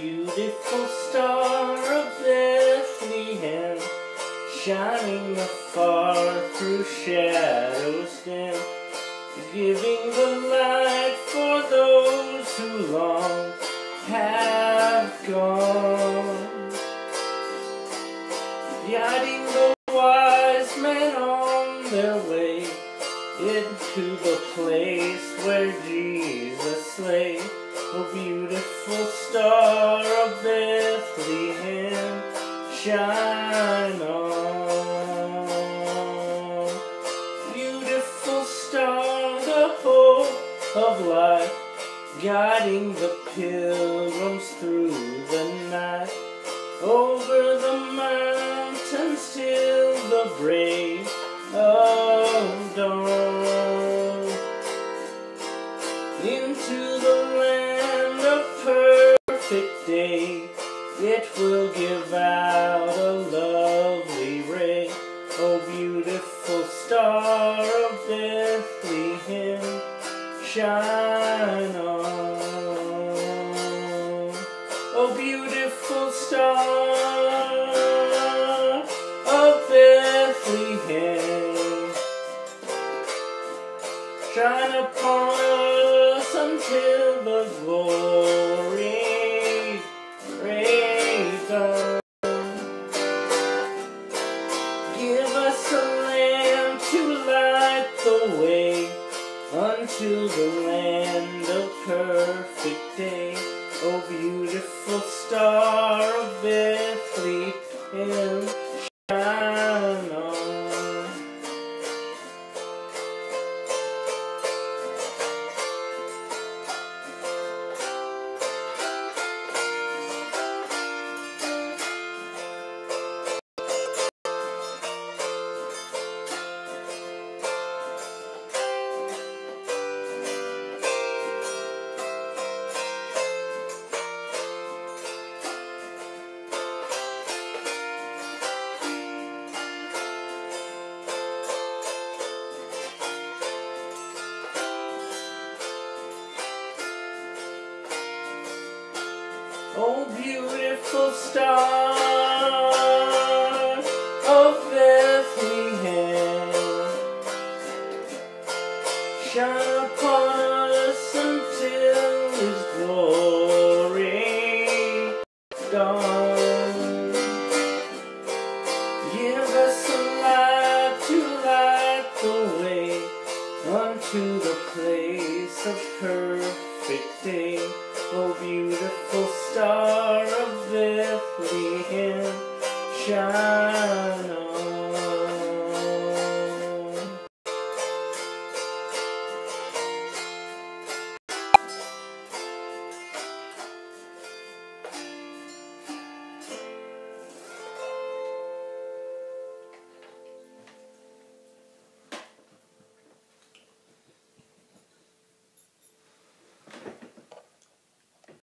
beautiful star of Bethlehem, shining afar through shadows dim, giving the light for those who long have gone, guiding the wise men on their way into the place where Jesus lay. Oh, beautiful star of Bethlehem, shine on. Beautiful star, the hope of life, guiding the pilgrims through the night. Over the mountains till the break of dawn. Into the perfect day, it will give out a lovely ray. Oh, beautiful star of Bethlehem, shine on. Oh, beautiful star of Bethlehem, shine upon us until the glory Give us a lamp to light the way unto the land of perfect day. Oh, beautiful star Oh, beautiful star of Bethlehem, shine upon us until His glory dawn. Give us a light to light the way unto the place of perfect day. Oh, beautiful star of Bethlehem, shine.